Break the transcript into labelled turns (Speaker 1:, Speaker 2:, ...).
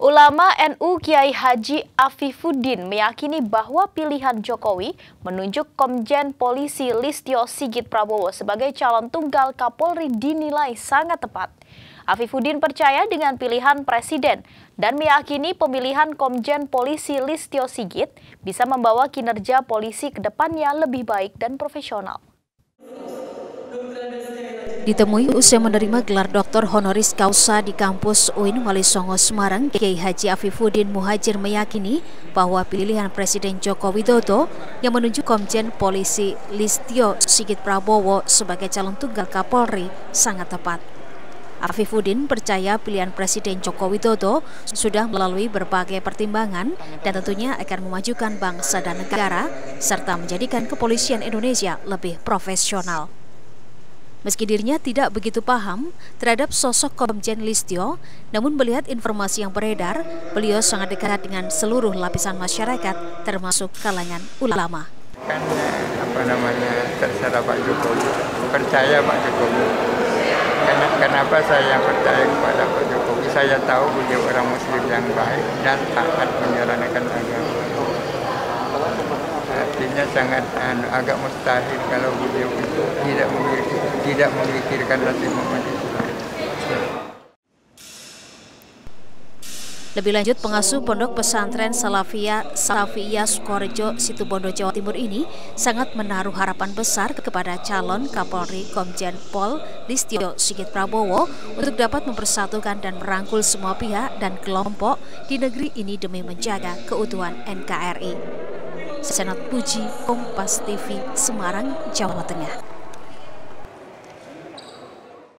Speaker 1: Ulama NU Kiai Haji Afifuddin meyakini bahwa pilihan Jokowi menunjuk Komjen Polisi Listio Sigit Prabowo sebagai calon tunggal Kapolri dinilai sangat tepat. Afifuddin percaya dengan pilihan Presiden dan meyakini pemilihan Komjen Polisi Listio Sigit bisa membawa kinerja polisi ke depannya lebih baik dan profesional.
Speaker 2: Ditemui usai menerima gelar doktor honoris causa di kampus UIN Wali Songo Semarang, Kiai Haji Afifuddin Muhajir meyakini bahwa pilihan Presiden Joko Widodo yang menunjuk Komjen Polisi Listio Sigit Prabowo sebagai calon tunggal Kapolri sangat tepat. Afifuddin percaya pilihan Presiden Joko Widodo sudah melalui berbagai pertimbangan dan tentunya akan memajukan bangsa dan negara serta menjadikan kepolisian Indonesia lebih profesional. Meski dirinya tidak begitu paham terhadap sosok Komjen Listio, namun melihat informasi yang beredar, beliau sangat dekat dengan seluruh lapisan masyarakat, termasuk kalangan ulama.
Speaker 3: Kan apa namanya terserah Pak Jokowi, percaya Pak Jokowi. Karena kenapa saya percaya kepada Pak Jokowi? Saya tahu beliau orang Muslim yang baik dan taat menjalankan agama artinya sangat anu, agak mustahil kalau beliau itu tidak memikirkan nasib Islam.
Speaker 2: Lebih lanjut, pengasuh pondok pesantren Salafia Salafiyah Sukorejo, Situbondo, Jawa Timur ini sangat menaruh harapan besar kepada calon Kapolri Komjen Pol Listio Sigit Prabowo untuk dapat mempersatukan dan merangkul semua pihak dan kelompok di negeri ini demi menjaga keutuhan NKRI. Senat Puji, Kompas TV, Semarang, Jawa Tengah.